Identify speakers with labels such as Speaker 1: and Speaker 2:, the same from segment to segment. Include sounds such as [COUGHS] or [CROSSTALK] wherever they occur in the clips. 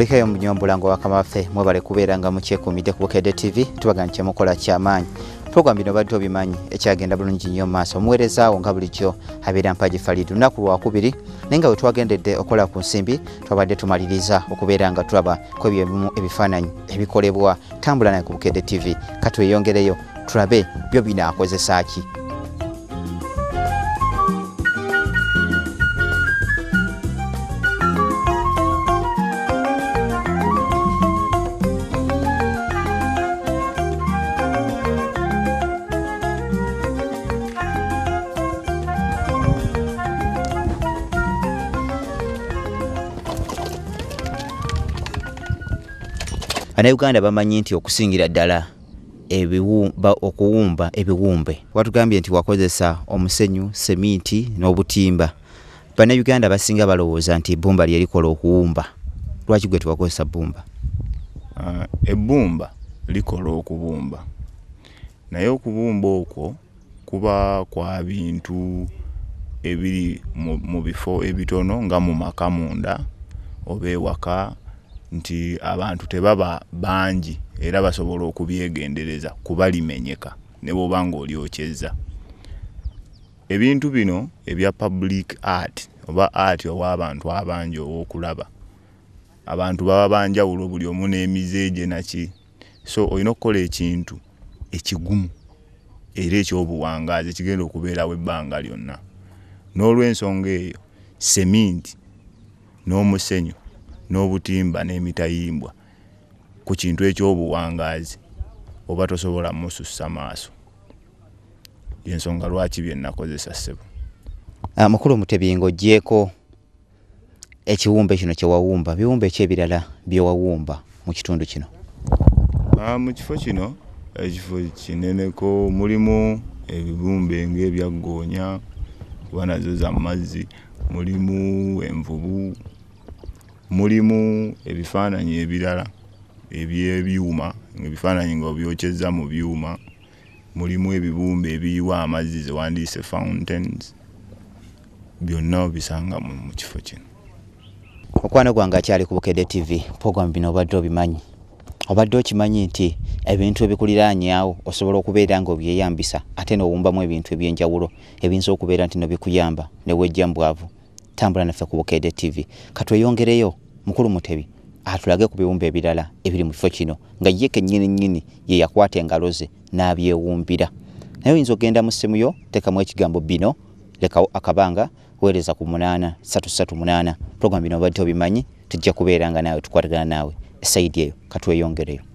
Speaker 1: mukulikayo munyombulango wakamaffe mwebale kubeera nga mukyekuumidde ku bukedde tv tubaga nti kyemukola kyamaanyi program bino badde obimanyi ekyagenda bulungi nnyo mu maaso. Omuweerezaawo nga bulijjo abeera mpaji falid lunaku lwakubiri naye nga bwe twagendedde okola ku nsimbi twabadde tumaliriza okubeera nga tulaba ku ebyo ebimu ebifaananyi ebikolebwa tambula naye ku bukedde tv katweyongereyo tulabe byo binaakozesa ki bannayuganda bamanyi nti okusingira ddala okuwumba ebiwumbe. Watugambye nti wakozesa omusenyu seminti n'obutimba. Bannayuganda basinga balowooza nti ebbumba lye likola okuwumba. Lwaki gwe tewakozesa bbumba?
Speaker 2: Ah, ebbumba likola okubumba naye okubumba okwo kuba kwa bintu ebiri mu bifo ebitono nga mu maka munda oba ewaka nti abantu tebaba bangi era basobola okubyegendereza kuba limenyeka ne bwoba ng'olyokyeza ebintu bino ebya public art oba art ow'abantu abangi ow'okulaba abantu baba banjawulo buli omu n'emize gye naki. So olina okukola ekintu ekigumu era ekyobuwangaazi ekigenda okubeerawo ebbanga lyonna. N'olw'ensonga eyo seminti n'omusenyu n'obutimba n'emitayimbwa ku kintu ekyobuwangaazi oba tosobola musussa maaso. Yensonga lwaki bye nakozesa ssebo?
Speaker 1: Ah, mukulu mutebi ng'oggyeko ekiwumbe kino kye wawumba biwumbe ki ebirala bye wawumba mu kitundu kino?
Speaker 2: Ah, mu kifo kino ekifo kineneko mulimu ebibumbe ng'ebyaggoonya kuba nazo za mazzi mulimu envubu mulimu ebifaananyi ebirala ebyebyuma ebifaananyi ng'obyokyeza mu byuma. Mulimu ebibumbe ebiyiwa amazzi ze wandiise fountains. Byonna obisanga mu kifo kino.
Speaker 1: Mukwano gwange akyali ku bukedde tv program bino obadde obimanyi? Obadde okimanyi nti ebintu ebikuliraanyawo osobola okubeera nga obyeyambisa ate n'owumbamu ebintu ebyenjawulo. Ebiyinza okubeera nti nobikuyamba newejja mu bwavu tambula naffe ku bukedde tv katweyongereyo mukulu mutebi atulage ku biwumba ebirala ebiri mu kifo kino nga ye kennyini nnyini ye yakwata engalo ze n'abyewumbira. Naye oyinza okgenda mu ssimu yo teekamu ekigambo bino lekawo akabanga weereza ku munaana satu satu munaana. Program bino obadde obimanyi tujja kubeera nga naawe tukwatagana naawe. Esayidi eyo katweyongereyo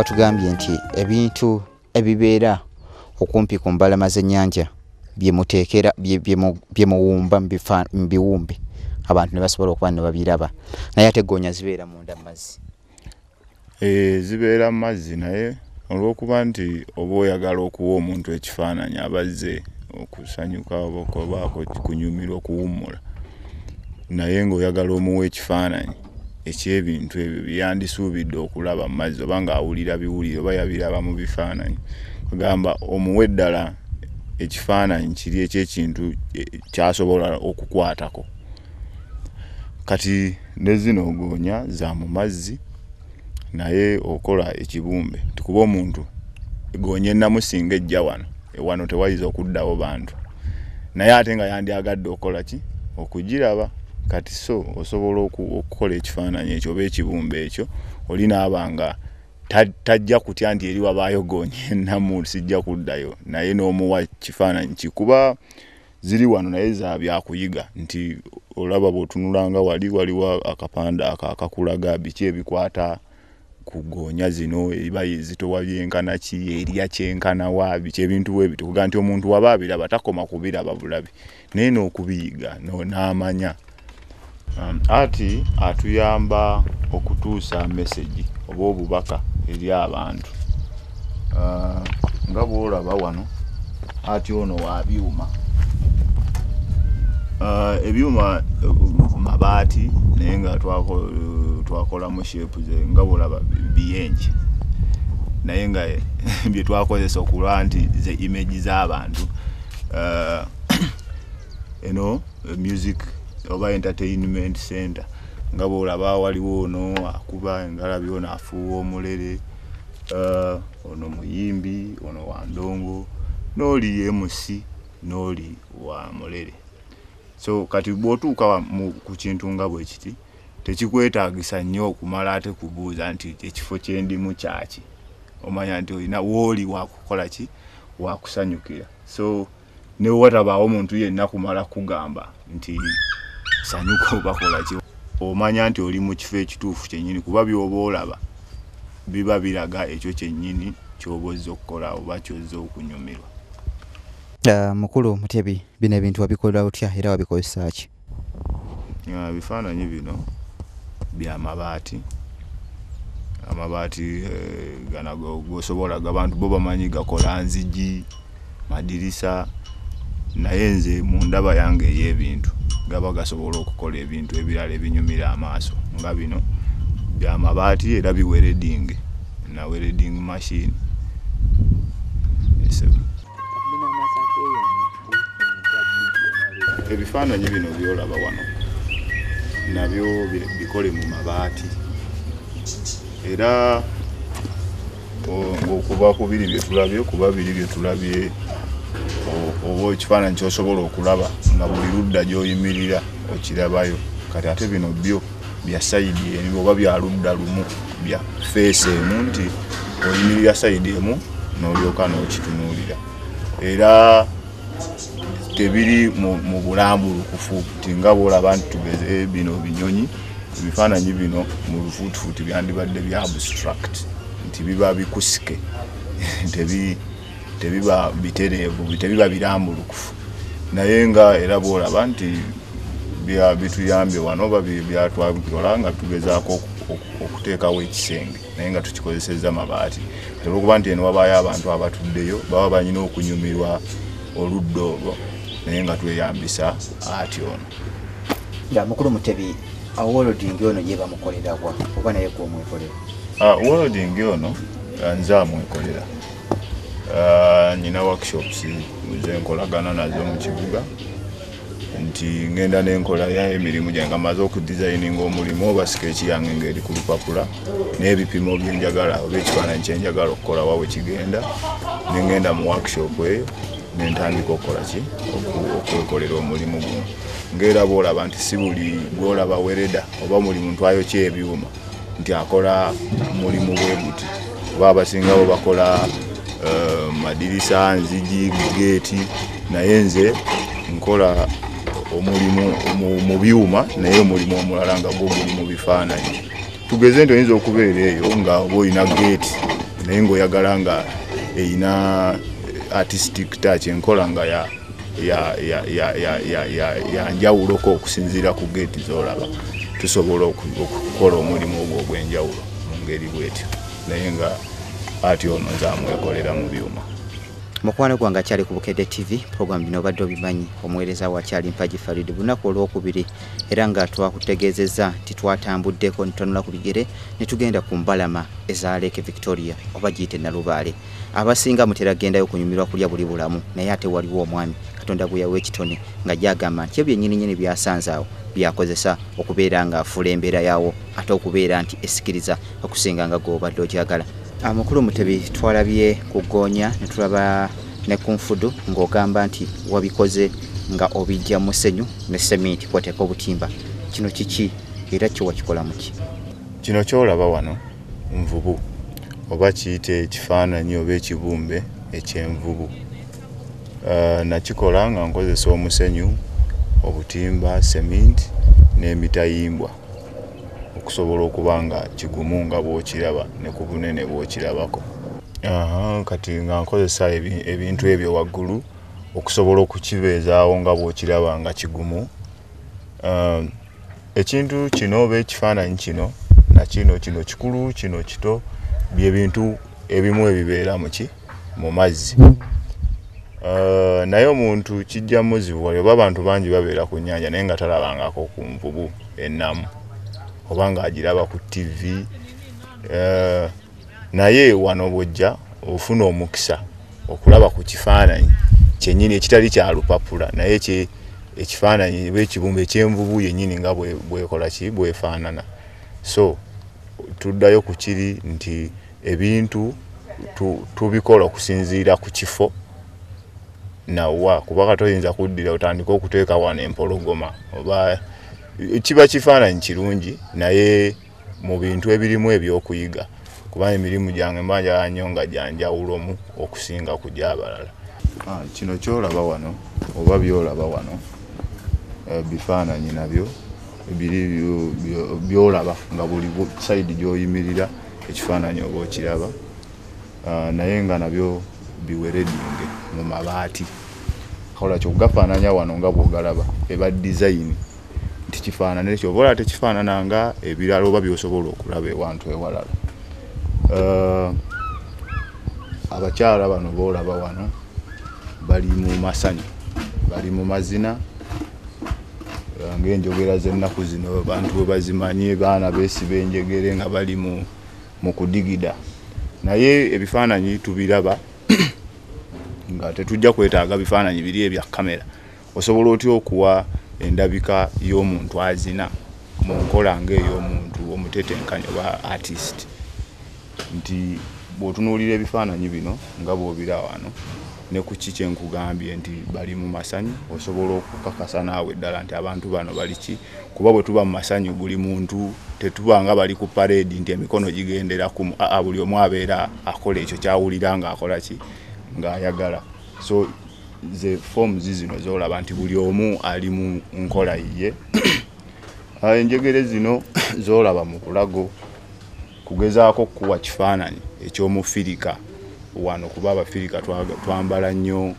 Speaker 1: watugambye nti ebintu ebibeera okumpi ku mbalama z'ennyanja byemuteekera bye- byemuwumba mu biwumbe abantu ne basobola okuba ne babiraba. Naye ate goonya zibeera munda mu mazzi.
Speaker 2: Eh, zibeera mu mazzi naye olw'okuba nti oba oyagala okuwa omuntu ekifaananyi abazze okusanyuka oba okubaako kunyumirwa okuwummula naye ng'oyagala omuwa ekifaananyi ekyebintu ebyo byeyandisuubidde okulaba mu mazzi oba ng'awulira biwulire oba yabiraba mu bifaananyi. Kugamba omuwe ddala ekifaananyi kiri ekyekintu eh, kyasobola okukwatako. Kati ne zino goonya za mu mazzi naye okola ekibumbe. Tikuba omuntu goonya enamusinga ejja wano ewano tewayinza okuddawo bantu. Naye ate nga yandyagadde okola ki? Okugiraba kati so osobola oku- okukola ekifaananyi ekyo oba ekibumbe ekyo oli naaba nga ta- tajja kutya nti eri wabaayo goonya [LAUGHS] enamu sijja kuddayo. Naye n'omuwa kifaananyi kikuba ziri wano naye za byakuyiga nti olaba bw'otunulanga wali waliwo akapande ako akakulaga biki ebikwata ku goonya zino eba zitowa byenkana ki erya kyenkana wa biki ebintu bwe biti kuga nti omuntu waba abiraba takoma kubiraba bulabi. Naye n'okubiyiga no- n'amanya um, ati atuyamba okutuusa meseji oba obubaka eri abantu. Uh, nga bwolaba wano ati ono wa byuma. Uh, ebyuma uh, mabaati naye nga twako- twakolamu shepu ze nga bwolaba biyenje naye nga [LAUGHS] bye twakozesa okulwa nti ze imagi z'abantu. Uh, [COUGHS] eno eh, music oba entertainment center nga bwolaba waliwo ono akuba engalabi ono afuuwa omulere uh, ono muyimbi ono wandongo n'oli mc n'oli wa mulere. So kati bw'otuuka ku kintu nga bwe kiti tekikwetaagisa nnyo okumala ate kubuuza nti ekifo kyendimu kyaki? Omanya nti olina wooli wakukola ki? Wakusanyukira so ne watabaawo muntu yenna kumala kugamba nti sanyuka obakola ki? Omanya nti oli mu kifo ekituufu kyennyini kuba byoba olaba biba biraga ekyo kyennyini kyoba ozza okukola oba kyozza okunyumirwa.
Speaker 1: Mukulu mutebi bino ebintu wabikolera otya? Era wabikozesa ki?
Speaker 2: Bifaananyi bino byamabaati amabaati eh, gana go- gosobola abantu bo bamanyi gakola nzigi madirisa naye nze mu ndaba yange ey'ebintu gaba gasobola okukola ebintu ebirala ebinyumira amaaso. Nga bino byamabaati era biweredingi na wereding machine. Ebifaananyi bino byolaba wano nabyo bi- bikole mu mabaati. Era ng'okuva ku biri bye tulabye kuba biri bye tulabye o- oba ekifaananyi kyosobola okulaba nga buli ludda gy'oyimirira okirabayo kati ate bino byo bya sayidi emu oba bya ludda lumu bya feesi emu nti oyimirira sayidi emu n'olyoka n'okitunuulira. Era tebiri mu bulambulukufu nti nga bwolaba nti tugeze bino binyonyi ebifaananyi bino mu lufuutifuuti byandibadde bya abstract nti biba bikusike [LAUGHS] tebi tebiba bitereevu tebiba birambulukufu. Naye nga era bwolaba nti bituyambye wano oba byatwabikola nga tugezaako oku- oku- okuteekawo ekisenge naye nga tukikozesezza mabaati kati olwokuba nti eno wabaayo abantu abatuddeyo baba banyina okunyumirwa oludda olwo naye nga tweyambisa ati ono.
Speaker 1: Nga mukulu mutebi awolodingi ono gye bamukolerawa oba naye gwomwekolera?
Speaker 2: Ah, welding ono ah, nze amwekolera Ah, nyina workshops ze nkolagana nazo mu kibuga. Nti ngenda nenkola emirimu gyange amaze okudesigninga omulimu oba sikeeki yange ng'eri ku lupapula n'ebipimo byenjagala oba ekifaananyi kyenjagala okukola wa we kigenda nengenda mu workshop eyo nentandika okukola ki? Okwekolera omulimu guno. Ngaera bwolaba nti si buli gwolaba wereda oba buli muntu ayokya ebyuma nti akola mulimu bwe guti oba abasingawo bakola Eh, madirisa nzigi geeti naye nze nkola omulimu mu byuma naye omulimu omulala nga gwo guli mu bifaananyi. Tugeze nti oyinza okubeera eyo nga oba olina geeti naye ngaoyagala nga eyina artistic touch enkola nga ya yanjawuloko okusinziira ku geeti zolaba. Tusobola okukola omulimu ogwo ogwenjawulo mu ngeri bwetyo. Naye nga ati ono nzamwekolera mu byuma.
Speaker 1: Mukwano gwange akyali ku bukedde tv program bino obadde obimanyi omuweereza wakyali mpagi farid bunaku olwokubiri era nga twakutegeezezza nti twatambuddeko netutanula ku bigere ne tugenda ku mbalama eza lake victoria oba giyite nalubaale. Abasinga mutera gendayo kunyumirwa kulya buli bulamu naye ate waliwo omwami katonda bwe yawa ekitone nga gyagamba nti ebyo nyininyini byasanze awo byakozesa okubeera nga afuula embeera yawo ate okubeera nti esikiriza okusinga nga gweobadde ogyagala mukulu mutebi twalabye kugonya ne tulaba ne kunfudu ng'ogamba nti wabikoze nga obijja musenyu ne seminti kwateeka obutimba. Kino kiki era kyo wakikola muki
Speaker 2: kino kyolaba wano nvubu oba kiyite ekifaananyi oba ekibumbe ekyenvubu. Nakikola nga nkozesa omusenyu obutimba seminti n'emitayimbwa okusobola okuba nga kigumu nga bw'okiraba ne ku bunene bw'okirabako. Kati nga nkozesa ebi- ebintu ebyo waggulu okusobola okukibeezaawo nga bw'okiraba nga kigumu. Ah, ekintu kino oba ekifaananyi kino nakino kino kikulu kino kito byebintu ebimu ebibeera muki mu mazzi. Uh, naye omuntu kijja muzibu wali oba abantu bangi babeera ku nnyanja naye nga talabangako ku nvubu ennamu oba ng'agiraba ku tv uh, naye wano bwojja ofuna omukisa okulaba ku kifaananyi kyennyini ekitali kya lupapula naye ekifaananyi oba ekibumbe ekyenvubu yennyini nga bwe- bwekola ki? Bwefaanana. So tuddayo ku kiri nti ebintu tu- tubikola okusinziira ku kifo nawa kubanga toyinza kuddira otandika okuteeka wano empologoma oba kiba kifaananyi kirungi naye mu bintu ebirimu ebyokuyiga kuba emirimu gyange mbanjala nnyo nga gyanjawulomu okusinga ku gy'abalala Ah, kino kyolaba wano oba byolaba wano eh, bifaananyi nabyo biri byo- byo- byolaba nga buli bu- sayidi gy'oyimirira ekifaananyi oba okiraba Ah, naye nga nabyo biweredinge mu mabaati. Kola kyogafaananya wano nga bwogalaba eba dizayini nti kifaanane ekyo oba olaba tekifaanana nga ebirala oba byosobola okulaba ewantu ewalala. Ah, abakyala bano boolaba wano bali mu masanyu bali mu mazina Ah, ng'enjogera z'ennaku zino bantu bwe bazimanyi baana beesiba enjegere nga bali mu kudigida. Naye ebifaananyi tubiraba [COUGHS] nga tetujja kwetaaga bifaananyi biri ebya kamera osobola otya okuwa endabika y'omuntu azina mu nkola ng'ey'omuntu omutetenkanya oba artist. Nti bw'otunuulira ebifaananyi bino nga bw'obira wano ne ku ki kyenkugambye nti bali mu masanyu osobola okukakasa naawe ddala nti abantu bano bali ki? Kuba bwe tuba mu masanyu buli muntu tetuba nga bali ku paredi nti emikono gigendera aa buli omu abeera akola ekyo kyawulira ng'akola ki? Ng'ayagala. So ze forms zino zolaba nti buli omu ali mu nkola yiye enjegere [CLEARS THROAT] zino zolaba mu bulago kugezaako kuwa kifaananyi ekyomufirika. Wano kuba abafirika twambala nnyo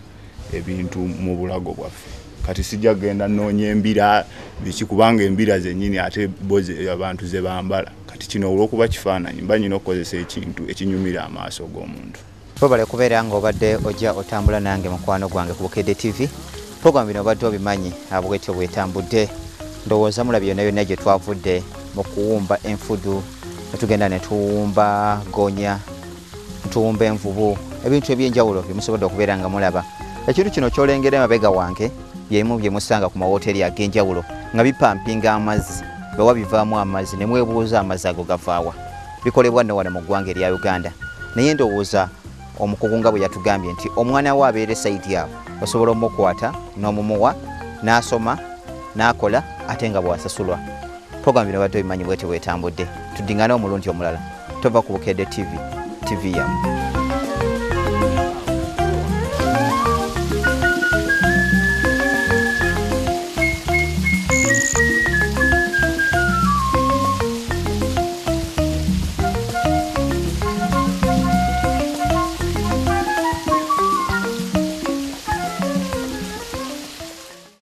Speaker 2: ebintu mu bulago bwaffe. Kati sijja kgenda nnoonya embira biki kubanga embira zennyini ate bo ze- abantu ze bambala. Kati kino olw'okuba kifaananyi mba nyina okukozesa ekintu ekinyumira amaaso g'omuntu
Speaker 1: webale kubeera nga obadde ojja otambula nange mukwano gwange ku bukedde tv program bino obadde obimanyi abwetyo bwetambudde ndowooza mulabye yonna yonna gye twavudde mu kuwumba enfudu netugenda netuwumba gonya netuwumba envubu ebintu ebyenjawulo byemusobodde okubeera nga mulaba. Ekintu kino kyolengera emabega wange byemu byemusanga ku mawoteeri ag'enjawulo nga bipampinga amazzi bewa bivaamu amazzi ne mwebuuza amazzi ago gavaawa. Bikolebwa nno wano mu ggwanga erya uganda. Naye ndowooza omukugu nga bwe yatugambye nti omwana we abeera esayidi awo osobola omukwata n'omumuwa n'asoma n'akola ate nga bwasasulwa. Program bino badde obimanyi bwete bwetambudde. Tuddingane omulundi omulala. Tova ku bukedde tv tv yamu